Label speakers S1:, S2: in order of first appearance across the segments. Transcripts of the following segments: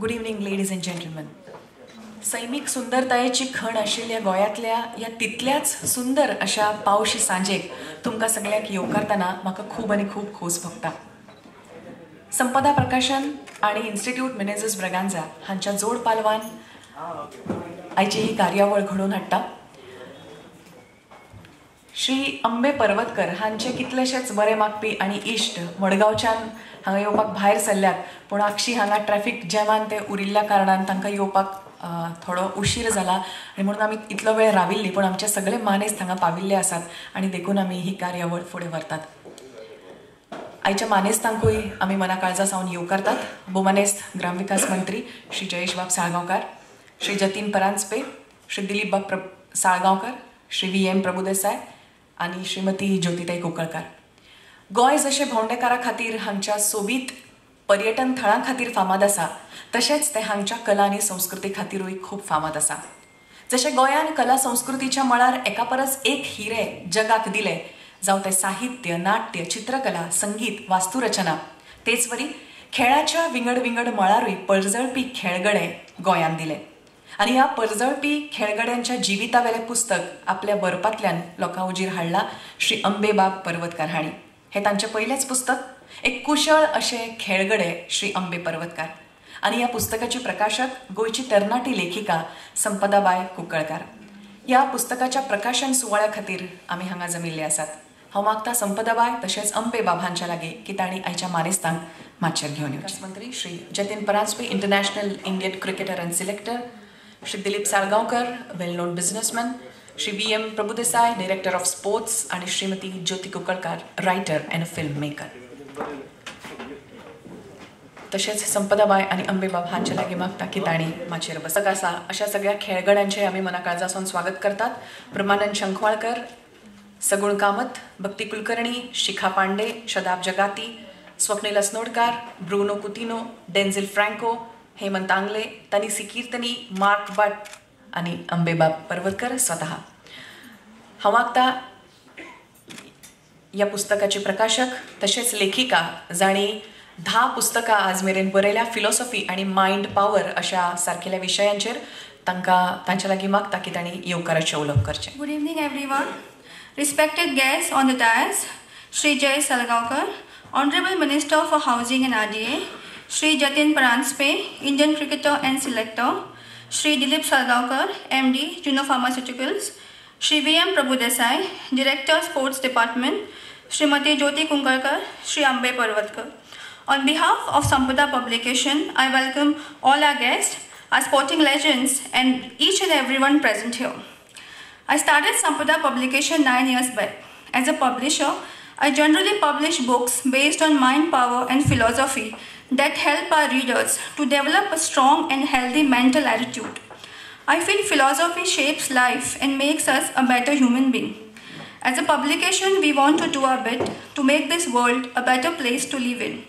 S1: Good evening ladies and gentleman सैमीक सुंदरतायेची खण आशिल्ल्या गोंयांतल्या ह्या तितल्याच सुंदर अशा पावशी सांजेक तुमकां सगळ्यांक येवकारतना म्हाका खूब आनी खूब खोस भोगता. संपदा प्रकाशन आणि इन्स्टिट्यूट मॅनेजर्स ब्रगांजा हांच्या जोड पालवान आयची ही कार्यावळ घडोवन हाडटा. श्री अंबे पर्वतकर हांचे कितलेशेच बरे मागपी आनी इश्ट मडगांवच्यान हांगा येवपाक भायर सरल्यात पूण आक्षी हांगा ट्रॅफीक जॅमान ते उरिल्ल्या कारणान तांकां येवपाक थोडो उशीर जाला आनी म्हणून आमी इतलो वेळ राविल्ली पूण आमचे सगळे मानेस्त हांगा पाविल्ले आसात आनी देखून आमी ही कार्यावळ फुडें व्हरतात आयच्या मानेस्तांकूय आमी मना काळजा सावन येवकारतात भोमानेस्त ग्रामविकास मंत्री श्री जयेश बाब साळगांवकार श्री जतीन परांजपे श्री दिलीप बाब प्र साळगांवकर श्री व्ही एम प्रभुदेसाय आनी श्रीमती ज्योतिताई कोकळकार. गोंय जशें भोंवडेकारा खातीर हांगच्या सोबीत पर्यटन थळां खातीर फामाद आसा तशेंच ते हांगच्या कला आनी संस्कृती खातीरूय खूब फामाद आसा. जशें गोंयान कला संस्कृतीच्या मळार एका परस एक हिरे जगाक दिले जावं ते साहित्य नाट्य चित्रकला संगीत वास्तुरचना तेच वरी खेळाच्या विंगड विंगड मळारूय पळजळपी खेळगडे गोंयान दिले. आनी ह्या परजळपी खेळगड्यांच्या जिवितावेलें पुस्तक आपल्या बरपांतल्यान लोकां उजीर हाडला श्री अंबेबाब पर्वतकार हांणी हे तांचें पयलेंच पुस्तक. एक कुशळ असे खेळगडे श्री अंबे पर्वतकार. आनी ह्या पुस्तकाची प्रकाशक गोंयची तरणाटी लेखिका संपदाबाय कुंकळकार. ह्या पुस्तकाच्या प्रकाशन सुवाळ्या खातीर आमी हांगा जमिल्ले आसात. हांव मागता संपदाबाय तशेंच अंबे बाबांच्या लागीं की तांणी आयच्या मानेस्तांक माचेर घेवन येवचे. मंत्री Shri Jatin Paranjpe international Indian cricketer and selector. Shri Dilip Salgaonkar well known businessman. Shri V M Prabhudesai director of sports आणि Shrimati Jyoti Kukalkar writer and a film maker तशेंच संपदाबाय आणि अंबेबाब हांचे लागीं मागता की माचेर बसक आसा अशा सगळ्या खेळगड्यांचे आमी मना काळजासून स्वागत करतात. Pramanand Shankhwalkar Sagun Kamat Bhakti Kulkarni Shikha Pandey Shadab Jagati Swapnil Asnodkar Bruno Coutinho Denzil Franco Hemant Angle Tanisi Kirtani mark भट आणि अंबेबाब पर्वतकर स्वतः. हांव मागता ह्या पुस्तकाचे प्रकाशक तशेंच लेखिका जाणी धा पुस्तकां आज मेरेन बरयल्या फिलॉसॉफी आनी मायंड पावर अशा सारकेल्या विशयांचेर तांकां तांच्या लागीं मागता की तांणी येवकाराचें उलोवप करचें.
S2: Good evening everyone respected guest on the dais Shri Jay Salgaonkar honourable minister for housing D A Shri Jatin Paranjpe Indian cricketer and selector Sri Dilip Sadaukar, MD, Juno Pharmaceuticals, Sri V.M. Prabhudesai, Director Sports Department, Srimati Jyoti Kungarkar, Sri Ambe Parvatkar. On behalf of Sampada Publication, I welcome all our guests, our sporting legends and each and everyone present here. I started Sampada Publication 9 years back. As a publisher, I generally publish books based on mind power and philosophy that help our readers to develop a strong and healthy mental attitude. I feel philosophy shapes life and makes us a better human being. As a publication, we want to do our bit to make this world a better place to live in.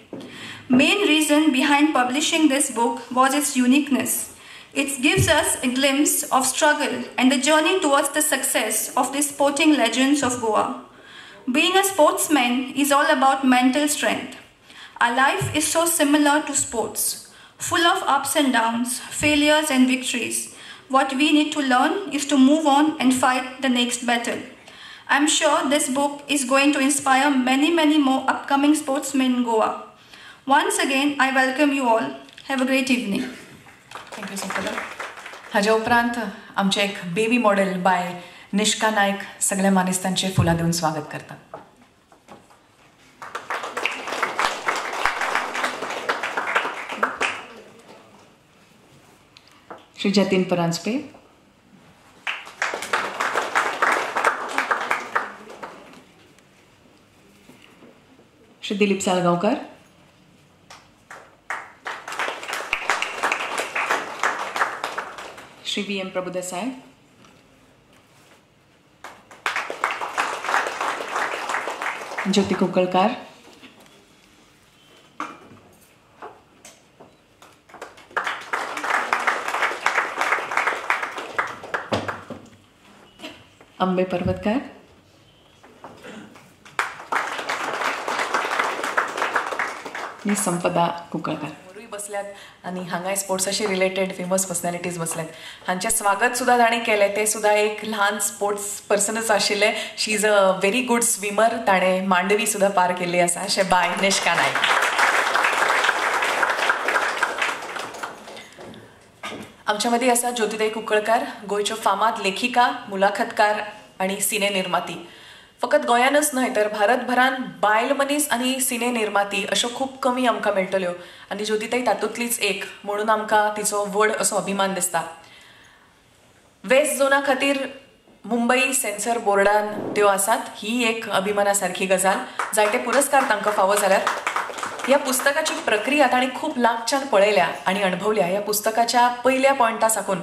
S2: Main reason behind publishing this book was its uniqueness. It gives us a glimpse of struggle and the journey towards the success of the sporting legends of Goa. Being a sportsman is all about mental strength. Our life is so similar to sports, full of ups and downs, failures and victories. What we need to learn is to move on and fight the next battle. I'm sure this book is going to inspire many, many more upcoming sportsmen in Goa. Once again, I welcome you all. Have a great evening.
S1: Thank you Sampada हाज्या उपरांत आमचे एक baby model by Nishka Naik सगळ्या मानेस्तांचे फुलां दिवन स्वागत करता श्री जतीन परांजपे श्री दिलीप साळगांवकर श्री व्ही एम प्रभुदेसाई ज्योति कोकळकार अंबे पर्वतकार. मी संपदा कुकळकर. बसल्यात आणि हांगाय स्पोर्ट्साशी रिलेटेड फेमस पर्सनॅलिटीज बसल्यात. हांचे स्वागत सुद्धा ताणें केलें ते सुद्धा एक ल्हान स्पोर्ट्स पर्सनच आशिल्ले. She is a very good swimmer ताणें मांडवी सुद्धा पार केल्ली आसा अशें बाय निश्का नायक आमच्या मदीं आसा ज्योतिताई कुंकळकार गोंयच्यो फामाद लेखिका मुलाखतकार आनी सिने निर्माती. फकत गोंयानच न्हय तर भारतभरात बायल मनीस आनी सिने निर्माती अश्यो खूब कमी आमकां मेळटल्यो. आनी ज्योतिताई तातूंतलीच एक म्हणून आमकां तिचो व्हड असो अभिमान दिसता. वेस्ट झोना खातीर मुंबई सेन्सर बोर्डान त्यो आसात ही एक अभिमाना सारकी गजाल. जायते पुरस्कार तांकां फावो जाल्यात. ह्या पुस्तकाची प्रक्रिया ताणें खूब लागच्यान पळयल्या आनी अणभवल्या ह्या पुस्तकाच्या पयल्या पॉयंटा साकून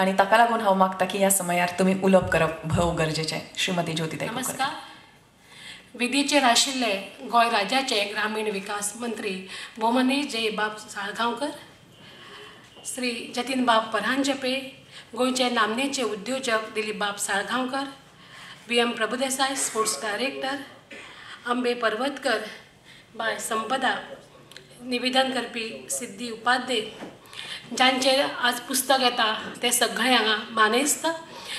S1: आनी ताका लागून हांव मागता की ह्या समयार तुमी उलोवप करप भोव गरजेचें. श्रीमती ज्योतिताई
S3: नमस्कार. विधीचेर आशिल्ले गोंय राज्याचे ग्रामीण विकास मंत्री भोमनी जय बाब साळगांवकर श्री जतीन बाब परांजपे गोंयचे नामनेचे उद्योजक Dilip Bab Salgaonkar B M Prabhudesai sports director Ambe Parvatkar bye Sampada. निवेदन करपी सिद्धी उपाध्ये. ज्यांचे आज पुस्तक येता ते सगळे हांगा मानेस्त.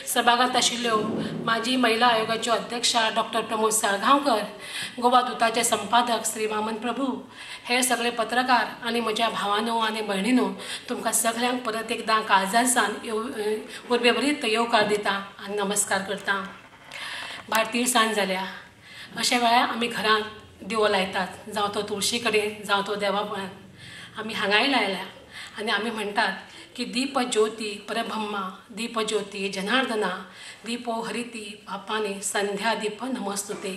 S3: सभागांत आशिल्ल्यो माजी महिला आयोगाच्यो अध्यक्षा डॉक्टर प्रमोद साळगांवकर गोवा दुताचे संपादक श्री वामन प्रभू हे सगळे पत्रकार आनी म्हज्या भावानो आनी भयणीनो तुमकां सगळ्यांक परत एकदां काळजासान येव उर्बेभरीत येवकार दिता आनी नमस्कार करता. भारतीय तिळसाण जाल्या. अशा वेळार आमी घरांत दिवो लायतात. जावं तो तुळशी कडेन जावं तो देवा पळयान आमी हांगाय लायल्या. आनी आमी म्हणटात की दीप ज्योती परब्रह्मा दीप ज्योती जनार्दना दीपो हरिती बापानी संध्या दीप नमस्तुते.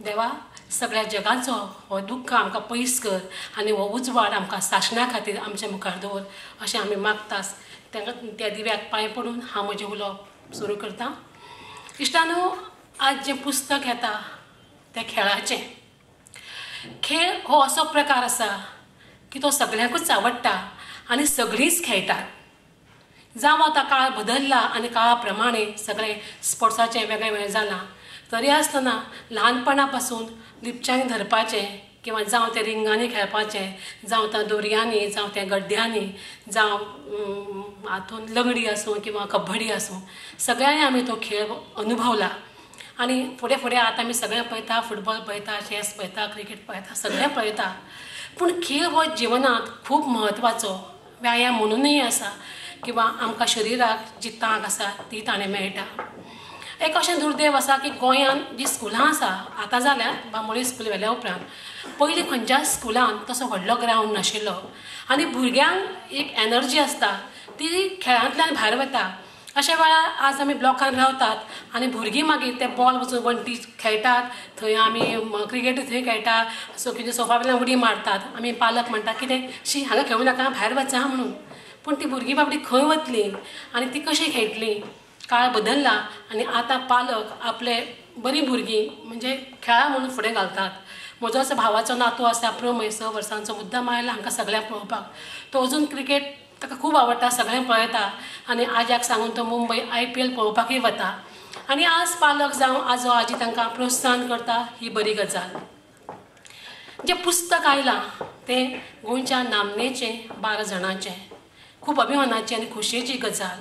S3: देवा सगळ्या जगाचो हो दुख्ख आमकां पयस कर आनी हो उजवाड आमकां साशणा खातीर आमच्या मुखार दवर. अशें आमी मागतास. तेंकां त्या दिव्याक पांय पडून हांव म्हजें उलोवप सुरू करतां. इश्टानो आज जें पुस्तक येता तें खेळाचें. खेळ हो असो प्रकार आसा की तो सगळ्यांकूच आवडटा आनी सगळींच खेळटात जावं आतां काळ बदलला आनी काळा प्रमाणे सगळें स्पोर्ट्साचें वेगळें वेगळें जालां तरी आसतना ल्हानपणा पासून लिपच्यांनी धरपाचें किंवां जावं तें रिंगांनी खेळपाचें जावं तें दोरयांनी जावं तें गड्ड्यांनी जावं हातूंत लंगडी आसूं किंवां कबड्डी आसूं सगळ्यांनी आमी तो खेळ अनुभवला. आनी फुडें फुडें आतां आमी सगळें पळयता फुटबॉल पळयता चॅस पळयता क्रिकेट पळयता सगळें पळयता पूण खेळ हो जिवनांत खूब म्हत्वाचो व्यायाम म्हणूनय आसा किंवां आमकां शरिराक जी तांक आसा ती ताणें मेळटा. एक अशें दुर्दैव आसा की गोंयांत जीं स्कुलां आसा आतां जाल्यार बांबोळी स्कूल व्हेल्या उपरांत पयलीं खंयच्याच स्कुलान तसो व्हडलो ग्रावंड नाशिल्लो. आनी भुरग्यांक एक एनर्जी आसता ती खेळांतल्यान भायर वता अशा वेळार आज आमी ब्लॉकान रावतात आनी भुरगीं मागीर ते बॉल वचून वण्टी खेळटात थंय आमी क्रिकेट थंय खेळटात सो कितें सोफा वयल्यान उडी मारतात. आमी पालक म्हणटा कितें शी हांगा खेळूं नाका भायर वचा म्हणून. पूण ती भुरगीं बाबडी खंय वतलीं आनी ती कशी खेळटलीं काळ बदलला आनी आतां पालक आपले बरीं भुरगीं म्हणजे खेळा म्हणून फुडें घालतात. म्हजो असो भावाचो नातू आसा प्रमय स वर्सांचो मुद्दाम आयला हांकां सगळ्यांक पळोवपाक. तो अजून क्रिकेट ताका खूब आवडटा सगळें पळयता. आनी आज्याक सांगून तो मुंबय आय पी एल पळोवपाकय वता. आनी आज पालक जावं आजो आजी तांकां प्रोत्साहन करता ही बरी गजाल. जें पुस्तक आयलां तें गोंयच्या नामनेचें बारा जाणांचें. खूब अभिमानाची आनी खोशयेची गजाल.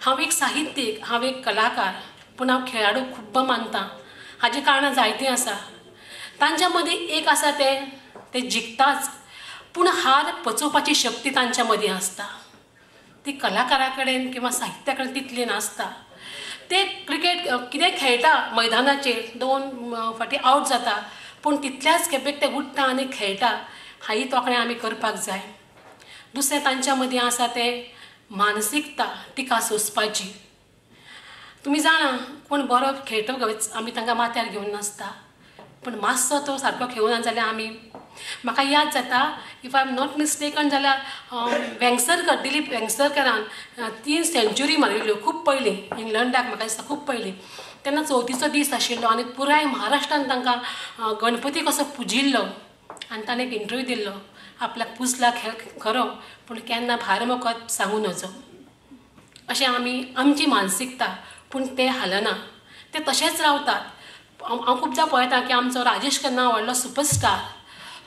S3: हांव एक साहित्यीक हांव एक कलाकार पूण हांव खेळाडू खूब्ब मानतां. हाजी कारणां जायतीं आसा. तांच्या मदीं एक आसा तें ते जिखताच पूण हार पचोवपाची शक्ती तांच्या मदीं आसता ती कलाकारा कडेन किंवां साहित्या कडेन तितली नासता. ते क्रिकेट कितें खेळटा मैदानाचेर दोन फाटी आवट जाता. पूण तितल्याच खेपेक ते उठ्ठा आनी खेळटा हाही तोखणें आमी करपाक जाय. दुसरें तांच्या मदीं आसा तें मानसिकता टिका सोंसपाची. तुमी जाणा कोण बरो खेळटो आमी तांकां माथ्यार घेवन नासता. पूण मातसो तो सारको खेळना जाल्यार आमी म्हाका याद जाता if I am not mistaken जाल्यार वेंगसरकर दिलीप वेंगसरकरान तीन सेंच्युरी मारिल्ल्यो खूब पयलीं इंग्लंडाक म्हाका दिसता खूब पयलीं. तेन्ना चवथीचो दीस आशिल्लो आनी पुराय महाराष्ट्रान तांकां गणपती कसो पुजिल्लो आनी ताणें एक इंटरव्यू दिल्लो आपल्याक पुजला खेळ खरो पूण केन्ना भायर मोकत सांगू नजो. अशें आमी आमची मानसिकता पूण ते हालना. ते तशेंच रावतात. हांव खुबदां पळयतां की आमचो राजेश खन्ना हो व्हडलो सुपरस्टार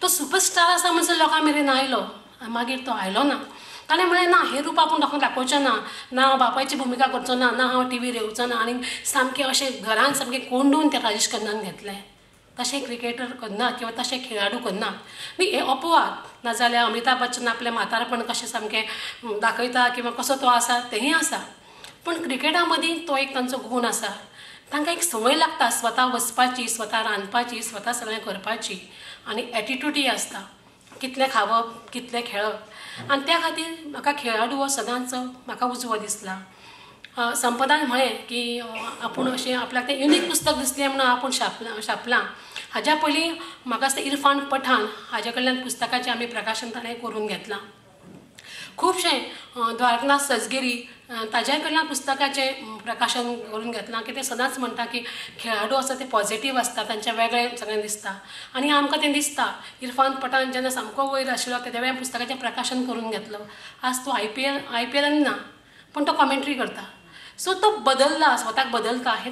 S3: तो सुपरस्टार आसा म्हणसर लोकां मेरेन आयलो मागीर तो आयलो ना. ताणें म्हळें ना हे रूप आपूण लोकांक दाखोवचें ना. ना हांव बापायची भुमिका करचो ना. ना हांव टी व्हीर येवचो ना. आनी सामकें अशें घरान सामकें कोंडून तें राजेश खन्नान घेतलें. तशें क्रिकेटर करना किंवां तशें खेळाडू करना न्ही हे अपवाद नाजाल्यार अमिताभ बच्चन आपलें म्हातारपण कशें सामकें दाखयता किंवां कसो तो आसा तेंय आसा पूण क्रिकेटा मदीं तो एक तांचो गूण आसा तांकां एक संवय लागता स्वता वचपाची स्वता रांदपाची स्वता सगळें करपाची. आनी एटिट्यूडय आसता कितलें खावप कितलें खेळप. आनी त्या खातीर म्हाका खेळाडू हो सदांच म्हाका उजवो दिसला. संपदान म्हळें की आपूण अशें आपल्याक तें युनीक पुस्तक दिसलें म्हणून आपूण छापलां छापलां हाज्या पयलीं म्हाका दिसता इरफान पठाण हाजे कडल्यान पुस्तकाचें आमी प्रकाशन ताणें करून घेतलां. खुबशें द्वारकनाथ सजगिरी ताज्या कडल्यान पुस्तकाचें प्रकाशन करून घेतलां. की ते सदांच म्हणटा की खेळाडू आसा ते पॉझिटीव आसता तांचें वेगळें सगळें दिसता आनी आमकां तें दिसता. इरफान पठाण जेन्ना सामको वयर आशिल्लो तेद्या वेळार पुस्तकाचें प्रकाशन करून घेतलो. आज तो I P L I P एलान ना पूण तो कॉमेंट्री करता. सो तो बदलला स्वताक बदलता हें